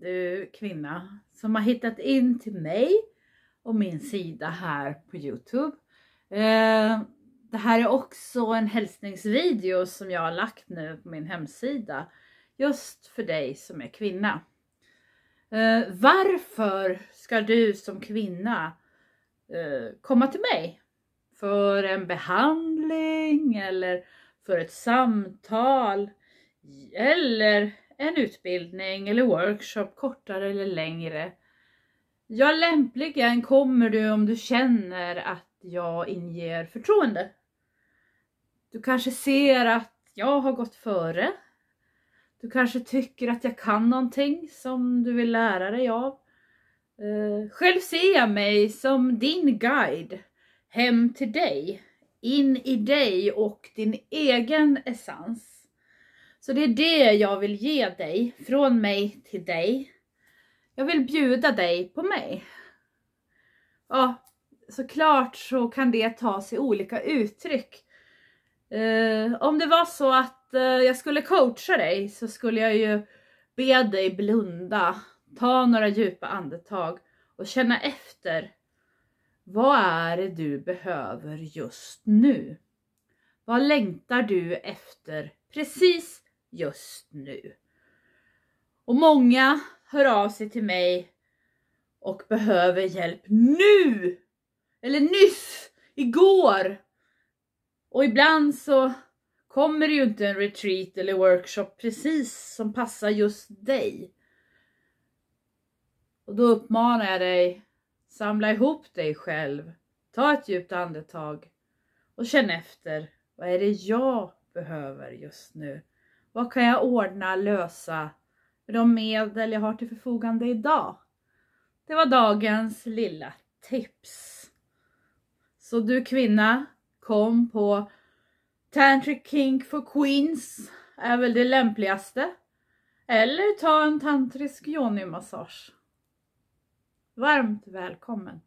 du kvinna som har hittat in till mig och min sida här på Youtube. Eh, det här är också en hälsningsvideo som jag har lagt nu på min hemsida just för dig som är kvinna. Eh, varför ska du som kvinna eh, komma till mig? För en behandling eller för ett samtal eller en utbildning eller workshop kortare eller längre. Ja, lämpligen kommer du om du känner att jag inger förtroende. Du kanske ser att jag har gått före. Du kanske tycker att jag kan någonting som du vill lära dig av. Eh, själv ser jag mig som din guide hem till dig, in i dig och din egen essens. Så det är det jag vill ge dig, från mig till dig. Jag vill bjuda dig på mig. Ja, såklart så kan det ta sig olika uttryck. Uh, om det var så att uh, jag skulle coacha dig så skulle jag ju be dig blunda, ta några djupa andetag och känna efter. Vad är det du behöver just nu? Vad längtar du efter precis just nu? Och många hör av sig till mig och behöver hjälp nu! Eller nyss! Igår! Och ibland så kommer det ju inte en retreat eller workshop precis som passar just dig. Och då uppmanar jag dig, samla ihop dig själv, ta ett djupt andetag och känn efter. Vad är det jag behöver just nu? Vad kan jag ordna, lösa med de medel jag har till förfogande idag? Det var dagens lilla tips. Så du kvinna, kom på Tantric Kink for Queens är väl det lämpligaste. Eller ta en tantrisk yoni-massage. Varmt välkommen!